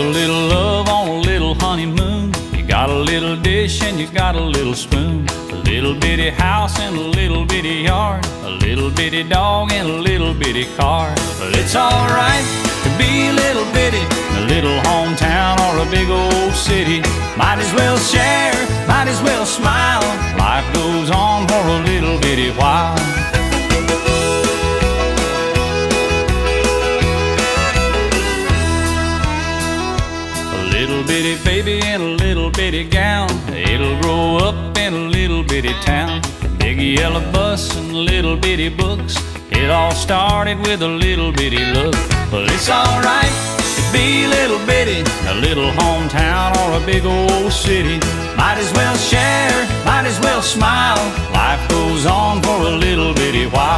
a little love on a little honeymoon. You got a little dish and you got a little spoon. A little bitty house and a little bitty yard. A little bitty dog and a little bitty car. But it's alright to be a little bitty. A little hometown or a big old city. Might as well share, might as well smile. Life goes on for a little bitty while. Little bitty baby in a little bitty gown. It'll grow up in a little bitty town. Big yellow bus and little bitty books. It all started with a little bitty look. But it's alright to be little bitty, a little hometown or a big old city. Might as well share, might as well smile. Life goes on for a little bitty while.